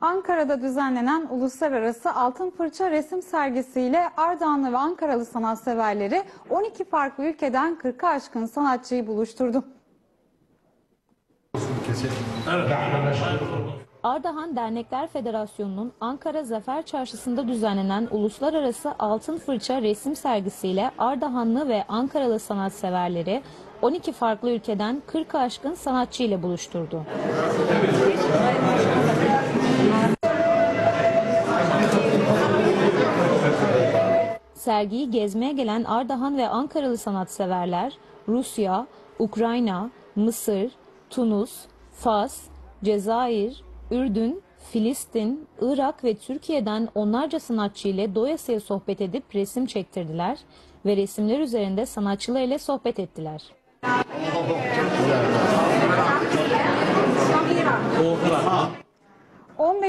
Ankara'da düzenlenen Uluslararası Altın Fırça resim sergisiyle Ardahanlı ve Ankaralı sanatseverleri 12 farklı ülkeden 40'a aşkın sanatçıyı buluşturdu. Ardahan Dernekler Federasyonu'nun Ankara Zafer Çarşısı'nda düzenlenen Uluslararası Altın Fırça resim sergisiyle Ardahanlı ve Ankaralı sanatseverleri 12 farklı ülkeden 40'a aşkın sanatçı ile buluşturdu. Sergiyi gezmeye gelen Ardahan ve Ankaralı sanatseverler Rusya, Ukrayna, Mısır, Tunus, Fas, Cezayir, Ürdün, Filistin, Irak ve Türkiye'den onlarca sanatçı ile doyasıya sohbet edip resim çektirdiler ve resimler üzerinde sanatçılarıyla sohbet ettiler. 15